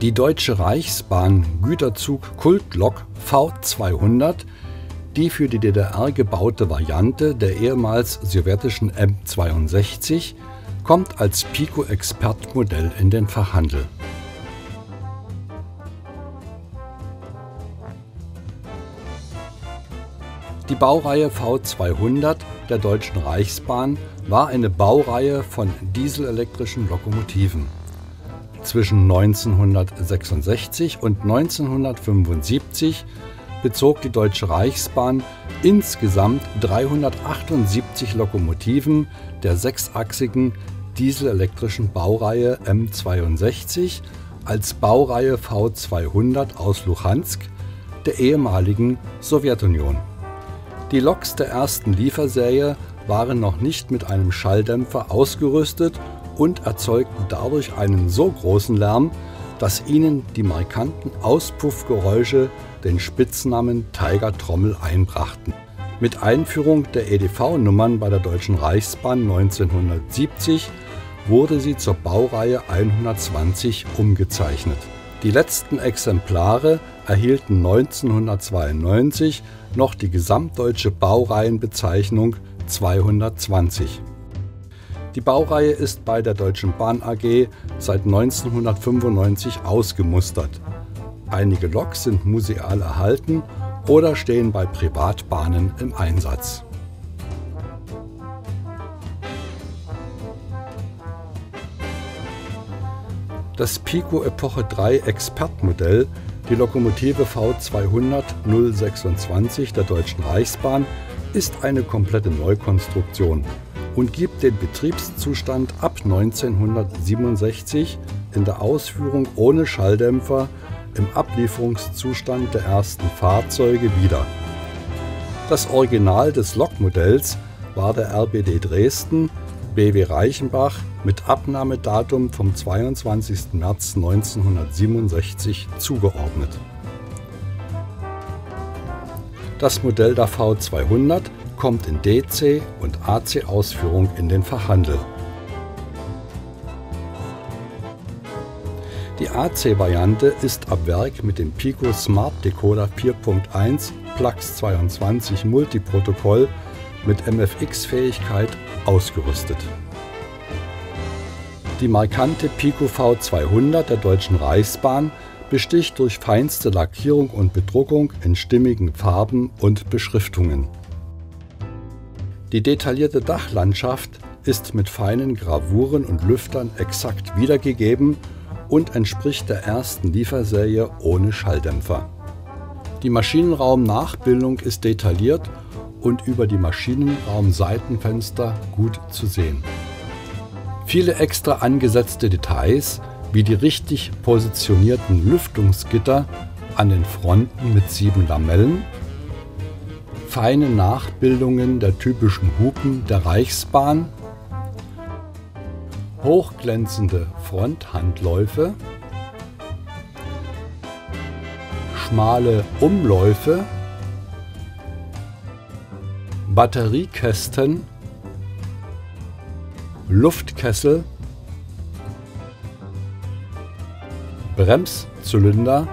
Die Deutsche Reichsbahn Güterzug Kultlok V200, die für die DDR gebaute Variante der ehemals sowjetischen M62, kommt als Pico-Expert-Modell in den Fachhandel. Die Baureihe V200 der Deutschen Reichsbahn war eine Baureihe von dieselelektrischen Lokomotiven. Zwischen 1966 und 1975 bezog die Deutsche Reichsbahn insgesamt 378 Lokomotiven der sechsachsigen dieselelektrischen Baureihe M62 als Baureihe V200 aus Luhansk, der ehemaligen Sowjetunion. Die Loks der ersten Lieferserie waren noch nicht mit einem Schalldämpfer ausgerüstet und erzeugten dadurch einen so großen Lärm, dass ihnen die markanten Auspuffgeräusche den Spitznamen Tiger Trommel einbrachten. Mit Einführung der EDV-Nummern bei der Deutschen Reichsbahn 1970 wurde sie zur Baureihe 120 umgezeichnet. Die letzten Exemplare erhielten 1992 noch die gesamtdeutsche Baureihenbezeichnung 220. Die Baureihe ist bei der Deutschen Bahn AG seit 1995 ausgemustert. Einige Loks sind museal erhalten oder stehen bei Privatbahnen im Einsatz. Das Pico Epoche 3 Expertmodell, die Lokomotive V200 026 der Deutschen Reichsbahn, ist eine komplette Neukonstruktion und gibt den Betriebszustand ab 1967 in der Ausführung ohne Schalldämpfer im Ablieferungszustand der ersten Fahrzeuge wieder. Das Original des Lokmodells war der RBD Dresden BW Reichenbach mit Abnahmedatum vom 22. März 1967 zugeordnet. Das Modell der V200 kommt in DC- und AC-Ausführung in den Fachhandel. Die AC-Variante ist ab Werk mit dem Pico Smart Decoder 4.1 Plux 22 Multiprotokoll mit MFX-Fähigkeit ausgerüstet. Die markante Pico V200 der Deutschen Reichsbahn besticht durch feinste Lackierung und Bedruckung in stimmigen Farben und Beschriftungen. Die detaillierte Dachlandschaft ist mit feinen Gravuren und Lüftern exakt wiedergegeben und entspricht der ersten Lieferserie ohne Schalldämpfer. Die Maschinenraumnachbildung ist detailliert und über die Maschinenraumseitenfenster gut zu sehen. Viele extra angesetzte Details, wie die richtig positionierten Lüftungsgitter an den Fronten mit sieben Lamellen feine Nachbildungen der typischen Hupen der Reichsbahn, hochglänzende Fronthandläufe, schmale Umläufe, Batteriekästen, Luftkessel, Bremszylinder,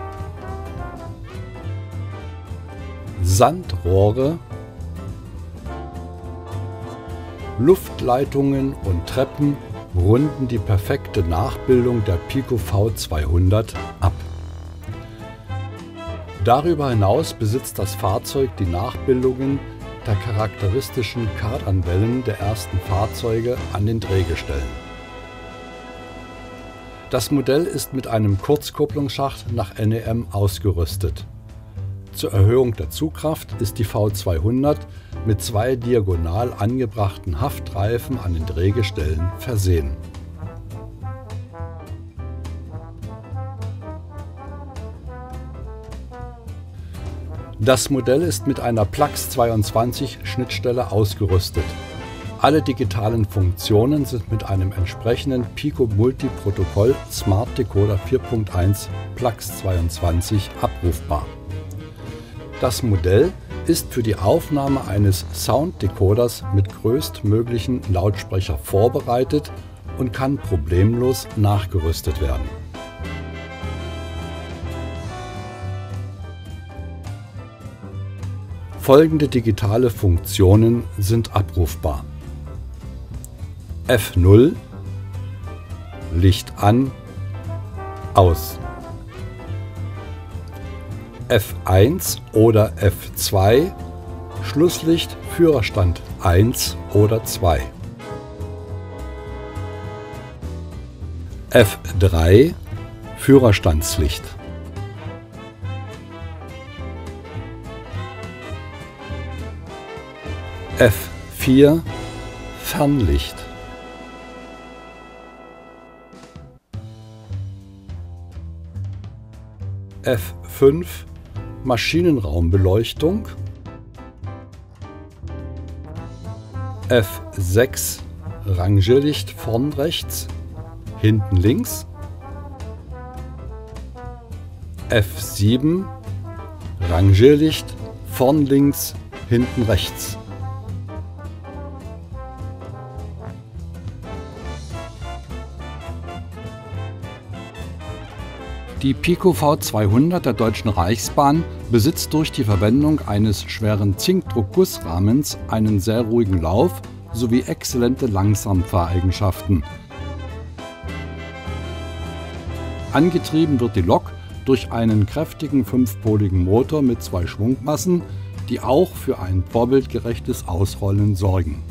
Sandrohre, Luftleitungen und Treppen runden die perfekte Nachbildung der Pico V200 ab. Darüber hinaus besitzt das Fahrzeug die Nachbildungen der charakteristischen Kardanwellen der ersten Fahrzeuge an den Drehgestellen. Das Modell ist mit einem Kurzkupplungsschacht nach NEM ausgerüstet. Zur Erhöhung der Zugkraft ist die V200 mit zwei diagonal angebrachten Haftreifen an den Drehgestellen versehen. Das Modell ist mit einer Plux 22 Schnittstelle ausgerüstet. Alle digitalen Funktionen sind mit einem entsprechenden Pico Multiprotokoll Smart Decoder 4.1 Plux 22 abrufbar. Das Modell ist für die Aufnahme eines Sounddecoders mit größtmöglichen Lautsprecher vorbereitet und kann problemlos nachgerüstet werden. Folgende digitale Funktionen sind abrufbar. F0 Licht an, aus. F1 oder F2 Schlusslicht Führerstand 1 oder 2. F3 Führerstandslicht. F4 Fernlicht. F5 Maschinenraumbeleuchtung. F6 Rangierlicht vorn rechts, hinten links. F7 Rangierlicht vorn links, hinten rechts. Die Pico V200 der Deutschen Reichsbahn besitzt durch die Verwendung eines schweren Zinkdruckgussrahmens einen sehr ruhigen Lauf sowie exzellente Langsamfahreigenschaften. Angetrieben wird die Lok durch einen kräftigen fünfpoligen Motor mit zwei Schwungmassen, die auch für ein vorbildgerechtes Ausrollen sorgen.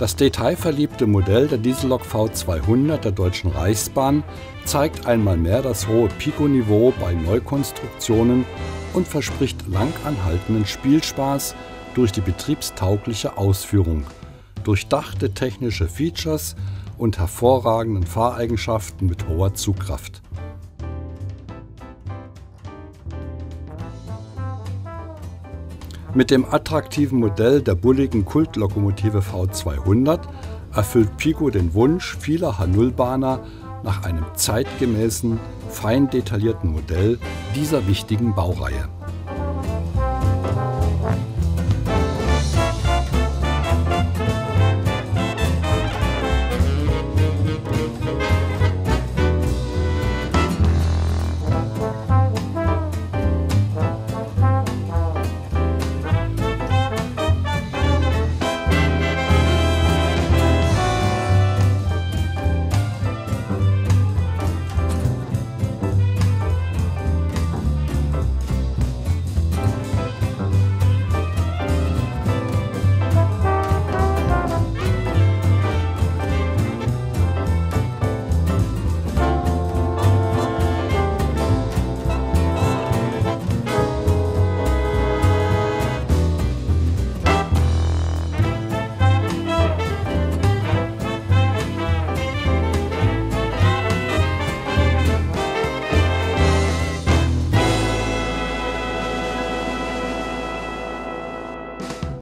Das detailverliebte Modell der Diesellok V200 der Deutschen Reichsbahn zeigt einmal mehr das hohe Pico-Niveau bei Neukonstruktionen und verspricht langanhaltenden Spielspaß durch die betriebstaugliche Ausführung, durchdachte technische Features und hervorragenden Fahreigenschaften mit hoher Zugkraft. Mit dem attraktiven Modell der bulligen Kultlokomotive V200 erfüllt Pico den Wunsch vieler H0-Bahner nach einem zeitgemäßen, fein detaillierten Modell dieser wichtigen Baureihe.